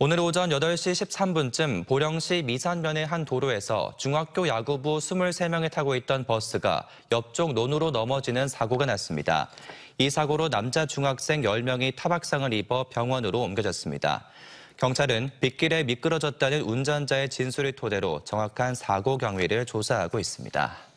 오늘 오전 8시 13분쯤 보령시 미산면의 한 도로에서 중학교 야구부 23명이 타고 있던 버스가 옆쪽 논으로 넘어지는 사고가 났습니다. 이 사고로 남자 중학생 10명이 타박상을 입어 병원으로 옮겨졌습니다. 경찰은 빗길에 미끄러졌다는 운전자의 진술을 토대로 정확한 사고 경위를 조사하고 있습니다.